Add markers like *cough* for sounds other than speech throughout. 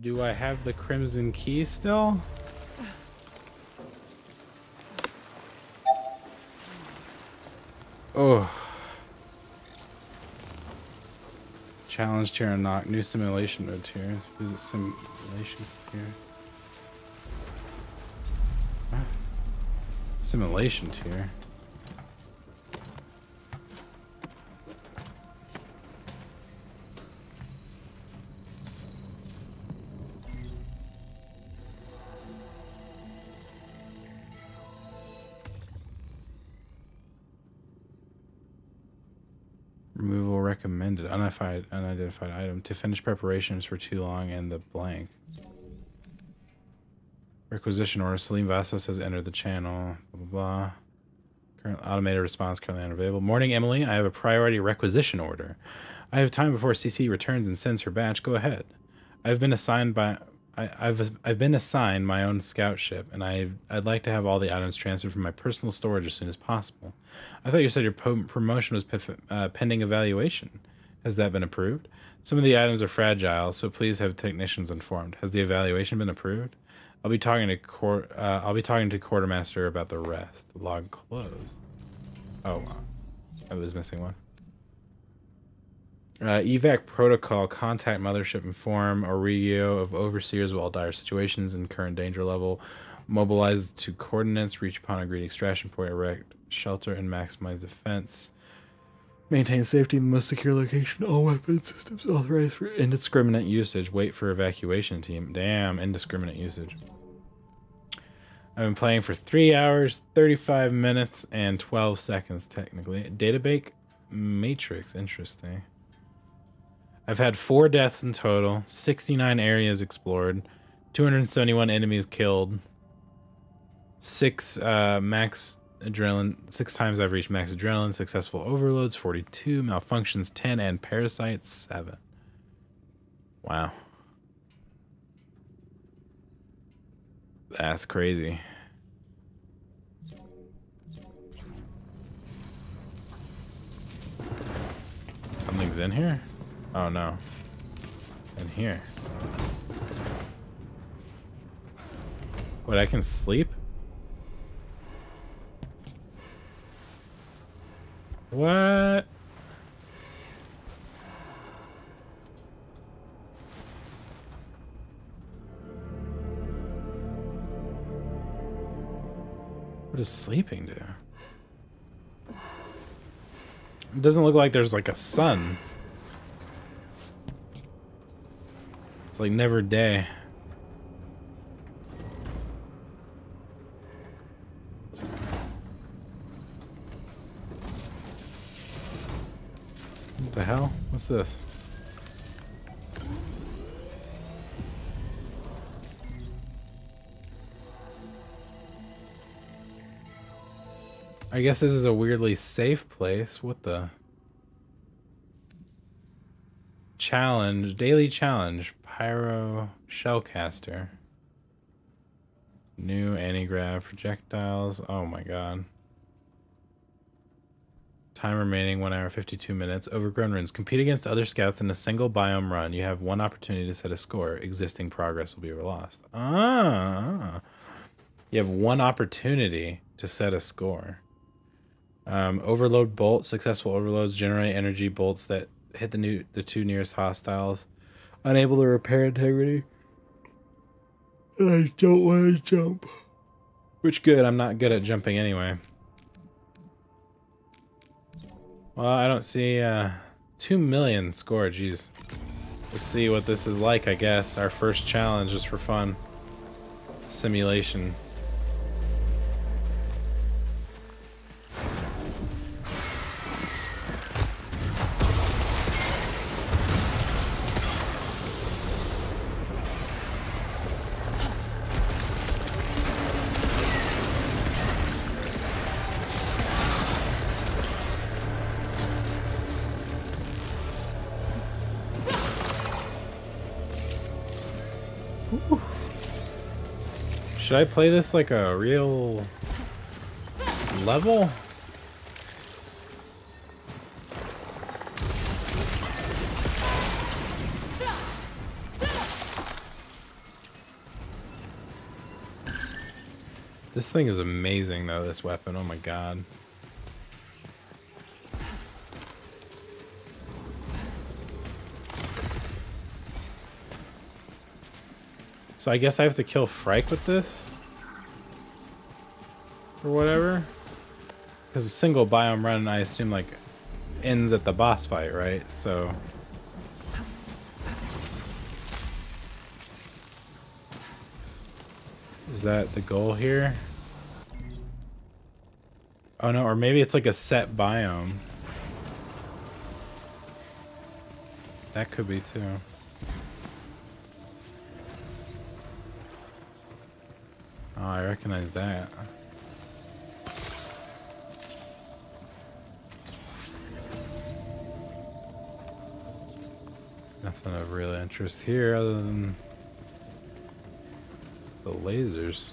Do I have the crimson key still? Oh. Challenge chair unlocked. New simulation mode here. Visit simulation here. Simulation tier. Recommended. Unidentified, unidentified item. To finish preparations for too long and the blank. Requisition order. Salim Vassos has entered the channel. Blah, blah, blah. Current automated response currently unavailable. Morning, Emily. I have a priority requisition order. I have time before CC returns and sends her batch. Go ahead. I've been assigned by I, have I've been assigned my own scout ship, and I I'd like to have all the items transferred from my personal storage as soon as possible. I thought you said your promotion was uh, pending evaluation. Has that been approved? Some of the items are fragile, so please have technicians informed. Has the evaluation been approved? I'll be talking to court. Uh, I'll be talking to quartermaster about the rest. Log closed. Oh, I was missing one. Uh, evac protocol contact mothership inform Aurelio of overseers of all dire situations and current danger level. Mobilize to coordinates, reach upon agreed extraction point, erect shelter, and maximize defense. Maintain safety in the most secure location. All weapon systems authorized for indiscriminate usage. Wait for evacuation team. Damn, indiscriminate usage. I've been playing for 3 hours, 35 minutes, and 12 seconds, technically. Database Matrix. Interesting. I've had four deaths in total, 69 areas explored, 271 enemies killed, six uh, max adrenaline, six times I've reached max adrenaline, successful overloads 42, malfunctions 10, and parasites 7. Wow. That's crazy. Something's in here? Oh no. In here. What, I can sleep? What? What does sleeping do? It doesn't look like there's like a sun. It's like never day. What the hell? What's this? I guess this is a weirdly safe place. What the? Challenge. Daily challenge. Pyro Shellcaster. New anti-grav projectiles. Oh my god. Time remaining 1 hour 52 minutes. Overgrown ruins. Compete against other scouts in a single biome run. You have one opportunity to set a score. Existing progress will be lost. Ah. You have one opportunity to set a score. Um, overload bolt. Successful overloads generate energy bolts that hit the new the two nearest hostiles unable to repair integrity. I don't want to jump. Which good, I'm not good at jumping anyway. Well, I don't see, uh, 2 million score, jeez. Let's see what this is like, I guess. Our first challenge just for fun. Simulation. Should I play this like a real level? This thing is amazing though, this weapon, oh my god. So I guess I have to kill Phrike with this? Or whatever? Because a single biome run, I assume, like, ends at the boss fight, right? So... Is that the goal here? Oh no, or maybe it's like a set biome. That could be too. Recognize that. Nothing of real interest here other than the lasers.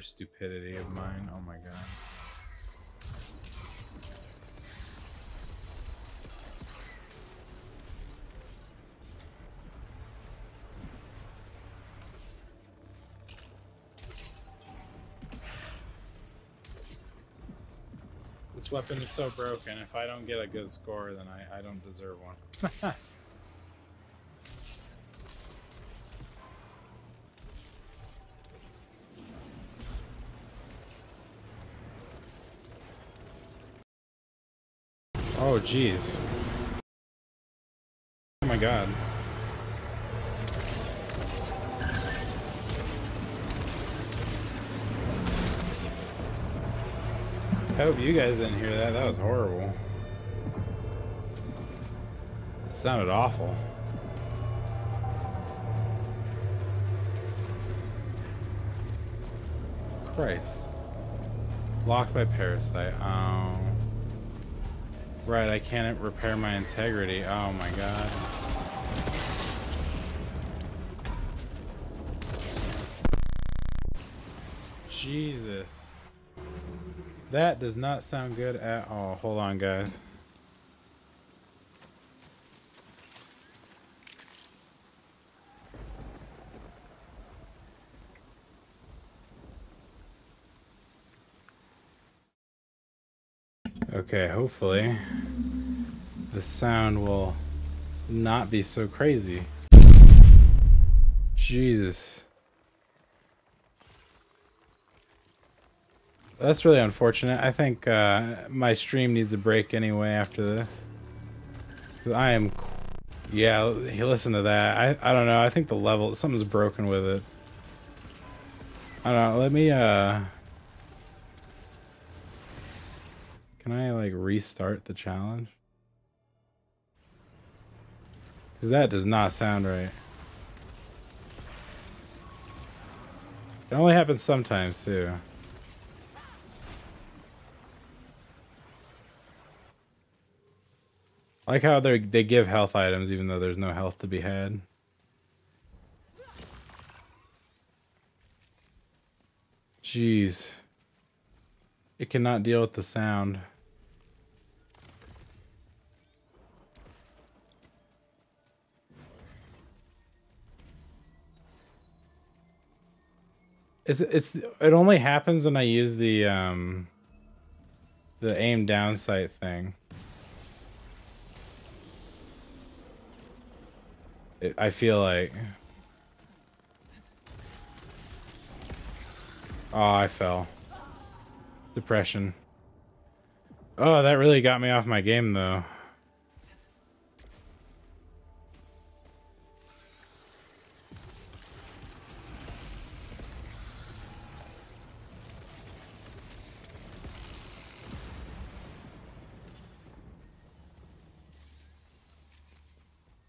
Water stupidity of mine. Oh my god. This weapon is so broken. If I don't get a good score, then I, I don't deserve one. *laughs* Oh, jeez. Oh my god. I hope you guys didn't hear that. That was horrible. It sounded awful. Christ. Locked by parasite. Um... Right, I can't repair my integrity. Oh my god. Jesus. That does not sound good at all. Hold on, guys. Okay, hopefully the sound will not be so crazy. Jesus. That's really unfortunate. I think uh, my stream needs a break anyway after this. I am... Yeah, listen to that. I, I don't know. I think the level... Something's broken with it. I don't know. Let me... uh. Can I, like, restart the challenge? Because that does not sound right. It only happens sometimes, too. Like how they they give health items even though there's no health to be had. Jeez. It cannot deal with the sound. It's it's it only happens when I use the um the aim down sight thing. It, I feel like Oh, I fell. Depression. Oh, that really got me off my game though.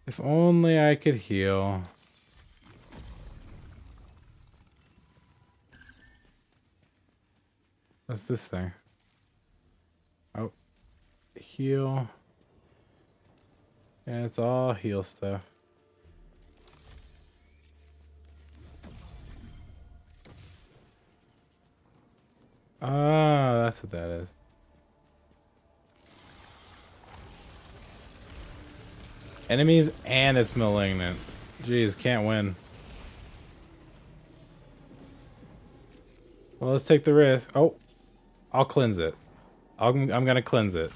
If only I could heal. What's this thing? Oh, heal. Yeah, it's all heal stuff. Ah, that's what that is. Enemies and it's malignant. Jeez, can't win. Well, let's take the risk. Oh, I'll cleanse it. i am I'm gonna cleanse it.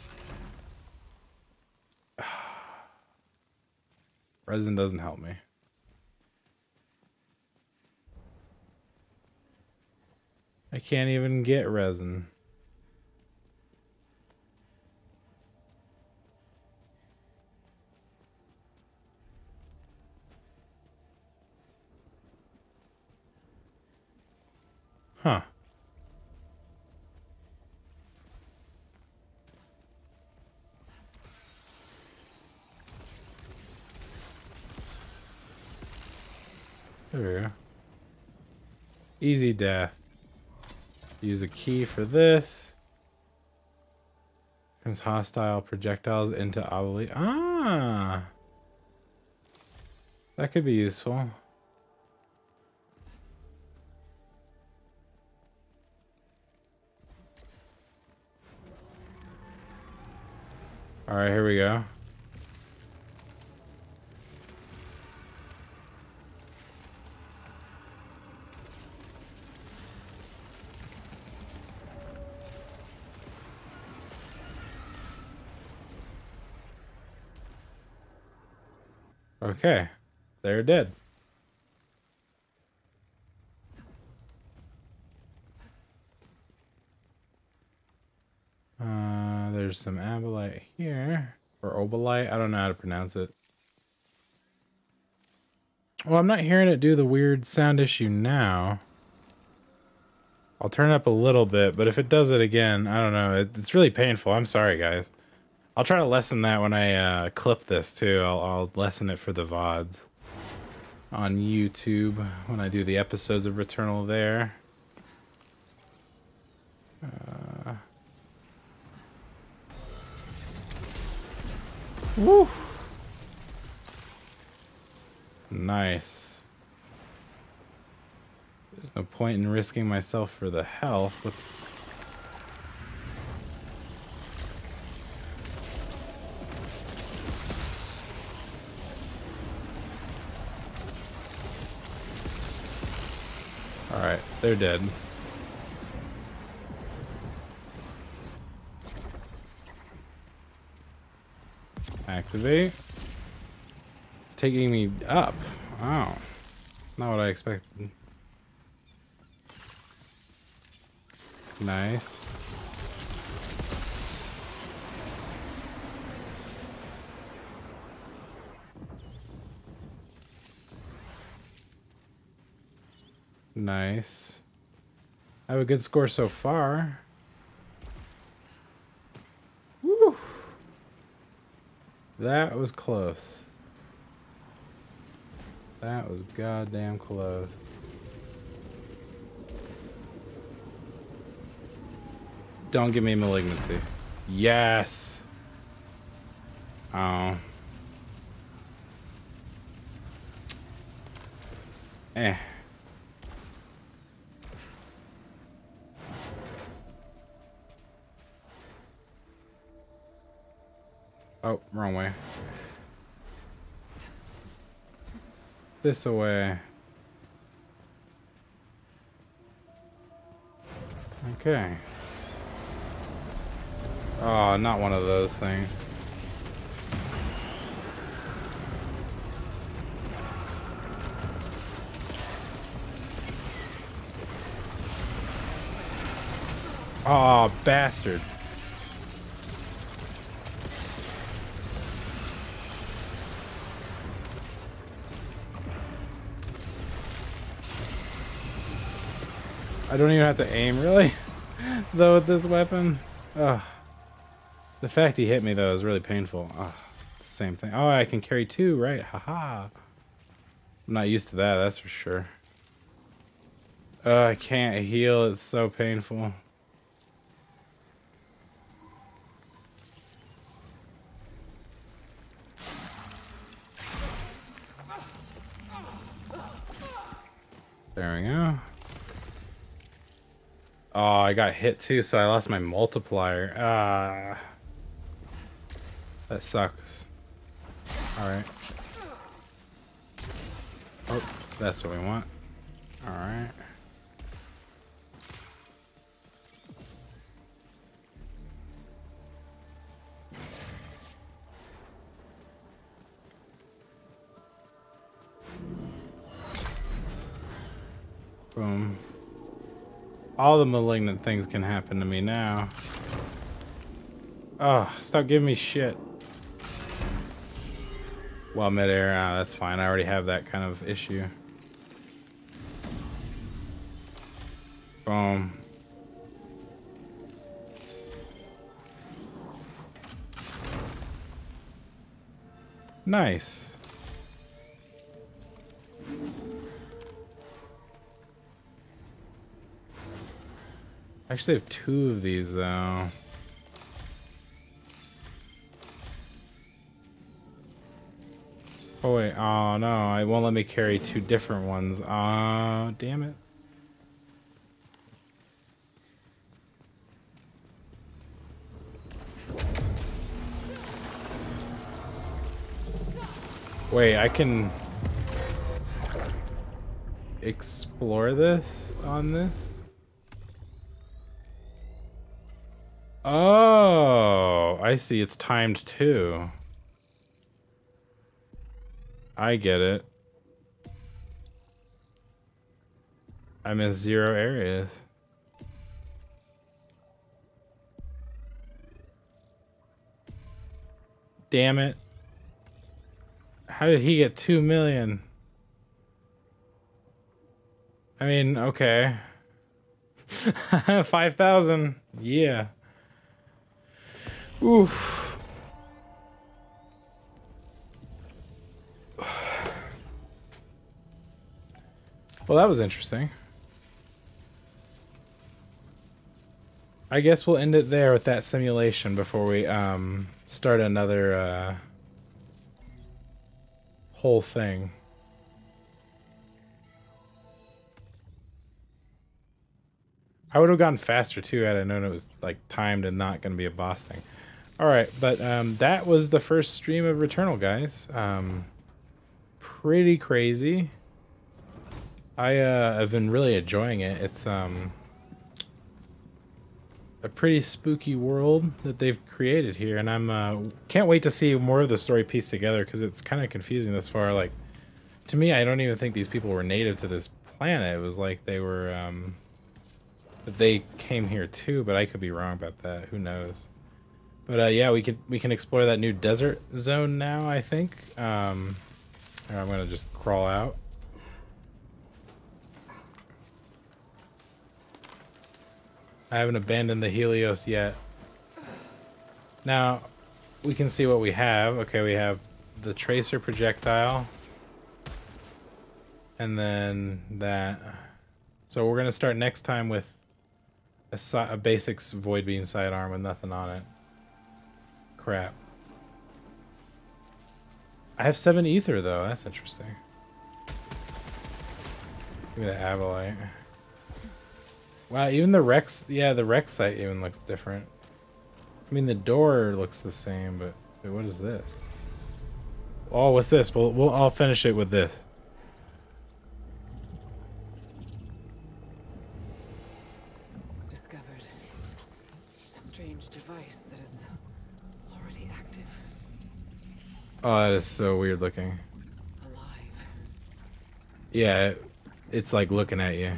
*sighs* Resin doesn't help me. I can't even get resin. Huh. There we go. Easy death. Use a key for this. Turns hostile projectiles into Obolites. Ah! That could be useful. Alright, here we go. Okay. They're dead. Uh, there's some abolite here. Or obolite. I don't know how to pronounce it. Well, I'm not hearing it do the weird sound issue now. I'll turn up a little bit, but if it does it again, I don't know. It, it's really painful. I'm sorry, guys. I'll try to lessen that when I uh, clip this too. I'll, I'll lessen it for the VODs on YouTube when I do the episodes of Returnal there. Uh, woo! Nice. There's no point in risking myself for the health. They're dead. Activate. Taking me up. Wow. Not what I expected. Nice. Nice. I have a good score so far. Woo! That was close. That was goddamn close. Don't give me malignancy. Yes! Oh. Eh. Oh, wrong way. This away. Okay. Oh, not one of those things. Oh, bastard. I don't even have to aim, really? *laughs* though, with this weapon? Ugh. The fact he hit me, though, is really painful. Ugh. Same thing. Oh, I can carry two, right? Haha. -ha. I'm not used to that, that's for sure. I can't heal. It's so painful. There we go. Oh, I got hit too, so I lost my multiplier. Ah. That sucks. Alright. Oh, that's what we want. Alright. All the malignant things can happen to me now. Oh, stop giving me shit. Well, midair, ah, that's fine. I already have that kind of issue. Boom. Nice. Actually have two of these though. Oh wait, oh no, it won't let me carry two different ones. Uh, damn it. Wait, I can explore this on this? Oh, I see. It's timed too. I get it. I missed zero areas. Damn it. How did he get two million? I mean, okay. *laughs* 5,000. Yeah. Oof. Well, that was interesting. I guess we'll end it there with that simulation before we um, start another uh, whole thing. I would have gone faster too had I known it was like timed and not going to be a boss thing. All right, but um, that was the first stream of Returnal, guys. Um, pretty crazy. I uh, have been really enjoying it. It's um, a pretty spooky world that they've created here, and I'm uh, can't wait to see more of the story pieced together because it's kind of confusing this far. Like, to me, I don't even think these people were native to this planet. It was like they were um, they came here too, but I could be wrong about that. Who knows? But uh, yeah, we can we can explore that new desert zone now. I think. Um, I'm gonna just crawl out. I haven't abandoned the Helios yet. Now, we can see what we have. Okay, we have the tracer projectile. And then that. So we're going to start next time with a, a basics void beam sidearm with nothing on it crap. I have seven ether though. That's interesting. Give me the avalite. Wow, even the Rex, yeah, the Rex site even looks different. I mean, the door looks the same, but what is this? Oh, what's this? Well, we'll I'll finish it with this. Oh, that is so weird looking. Alive. Yeah, it's like looking at you.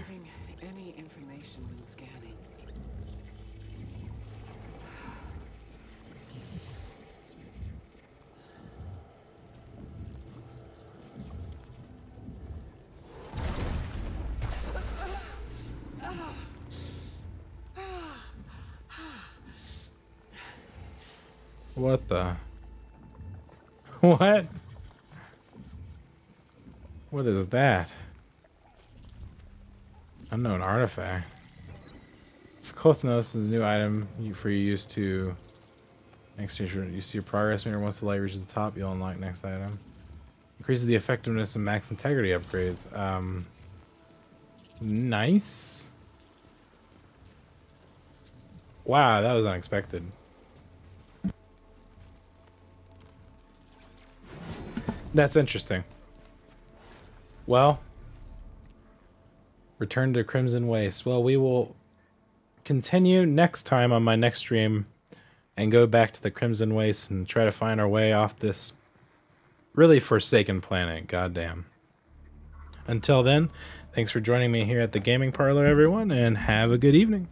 What the? What? What is that? Unknown artifact. It's Cthonos is a new item for you use to next exchange you see your progress meter. Once the light reaches the top, you'll unlock next item. Increases the effectiveness of max integrity upgrades. Um, nice. Wow, that was unexpected. That's interesting. Well, return to Crimson Waste. Well, we will continue next time on my next stream and go back to the Crimson Waste and try to find our way off this really forsaken planet. Goddamn. Until then, thanks for joining me here at the gaming parlor, everyone, and have a good evening.